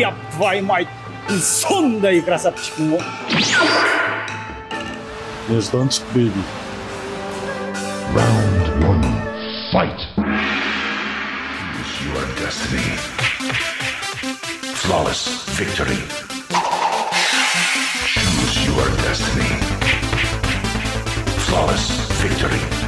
やっばいまいそんなイクラサプチ君を There's lunch baby. Round one. Fight! Use your destiny. Flawless victory. Choose your destiny. Flawless victory.